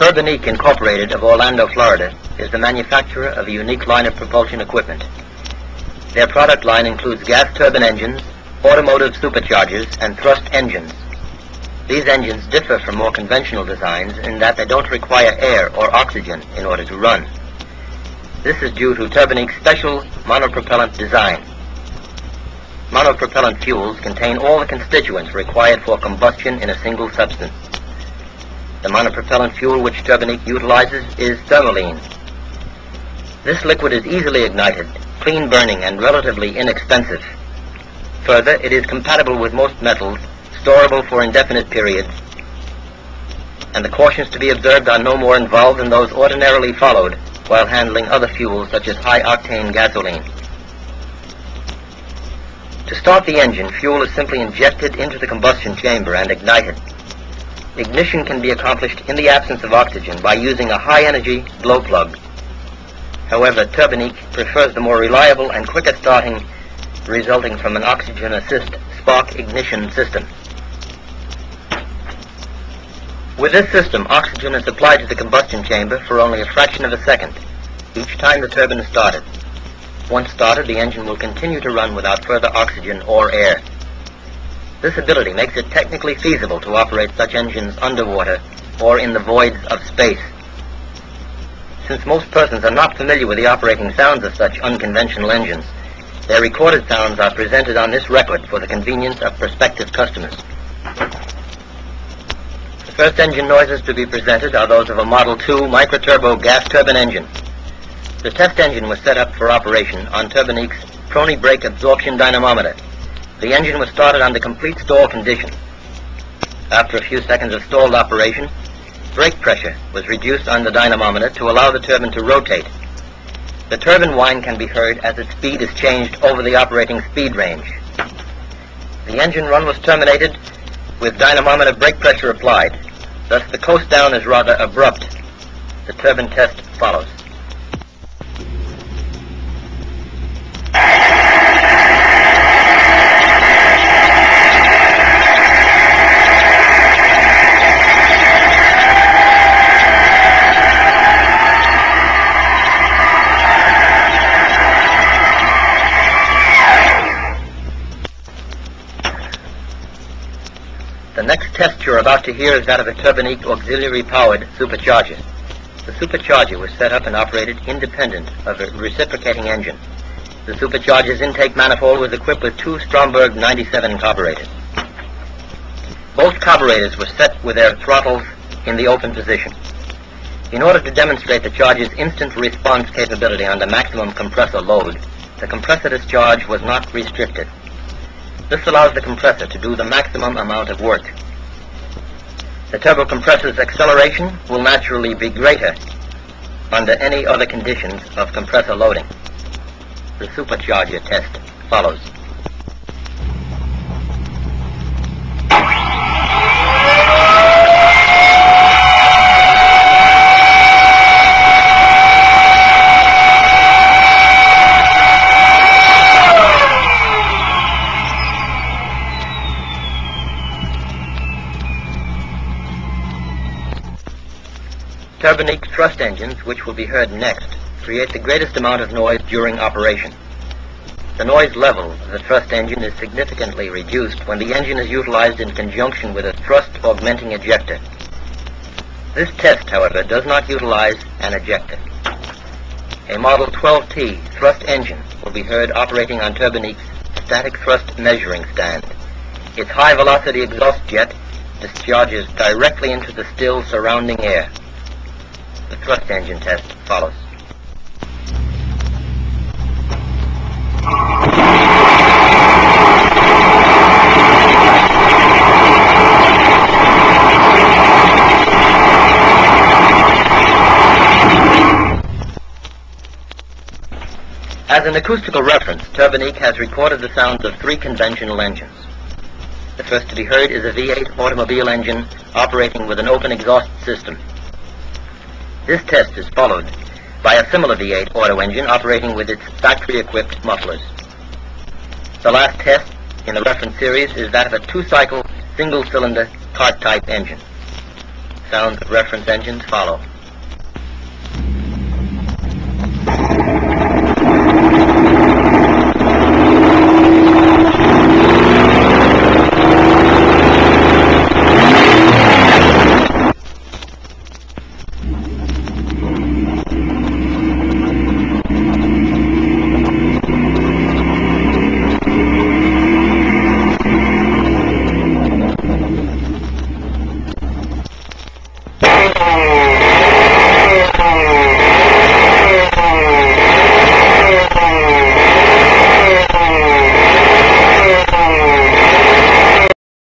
Turbonique Incorporated of Orlando, Florida is the manufacturer of a unique line of propulsion equipment. Their product line includes gas turbine engines, automotive superchargers, and thrust engines. These engines differ from more conventional designs in that they don't require air or oxygen in order to run. This is due to Turbonique's special monopropellant design. Monopropellant fuels contain all the constituents required for combustion in a single substance. The monopropellant fuel which Turbonique utilizes is Thermolene. This liquid is easily ignited, clean burning, and relatively inexpensive. Further, it is compatible with most metals, storable for indefinite periods, and the cautions to be observed are no more involved than those ordinarily followed while handling other fuels such as high-octane gasoline. To start the engine, fuel is simply injected into the combustion chamber and ignited. Ignition can be accomplished in the absence of oxygen by using a high-energy glow plug. However, Turbonique prefers the more reliable and quicker starting resulting from an oxygen assist spark ignition system. With this system, oxygen is supplied to the combustion chamber for only a fraction of a second, each time the turbine is started. Once started, the engine will continue to run without further oxygen or air. This ability makes it technically feasible to operate such engines underwater or in the voids of space. Since most persons are not familiar with the operating sounds of such unconventional engines, their recorded sounds are presented on this record for the convenience of prospective customers. The first engine noises to be presented are those of a Model 2 microturbo gas turbine engine. The test engine was set up for operation on Turbonique's Prony brake absorption dynamometer the engine was started under complete stall condition. After a few seconds of stalled operation, brake pressure was reduced on the dynamometer to allow the turbine to rotate. The turbine whine can be heard as its speed is changed over the operating speed range. The engine run was terminated with dynamometer brake pressure applied. Thus the coast down is rather abrupt. The turbine test follows. The next test you're about to hear is that of a Turbonique auxiliary-powered supercharger. The supercharger was set up and operated independent of a reciprocating engine. The supercharger's intake manifold was equipped with two Stromberg 97 carburetors. Both carburetors were set with their throttles in the open position. In order to demonstrate the charger's instant response capability under maximum compressor load, the compressor discharge was not restricted. This allows the compressor to do the maximum amount of work. The turbo compressor's acceleration will naturally be greater under any other conditions of compressor loading. The supercharger test follows. Turbonique thrust engines, which will be heard next, create the greatest amount of noise during operation. The noise level of the thrust engine is significantly reduced when the engine is utilized in conjunction with a thrust augmenting ejector. This test, however, does not utilize an ejector. A Model 12T thrust engine will be heard operating on Turbonique's static thrust measuring stand. Its high-velocity exhaust jet discharges directly into the still surrounding air. The thrust engine test follows. As an acoustical reference, Turbonique has recorded the sounds of three conventional engines. The first to be heard is a V8 automobile engine operating with an open exhaust system. This test is followed by a similar V8 auto engine operating with its factory-equipped mufflers. The last test in the reference series is that of a two-cycle, single-cylinder, cart-type engine. Sounds of reference engines follow.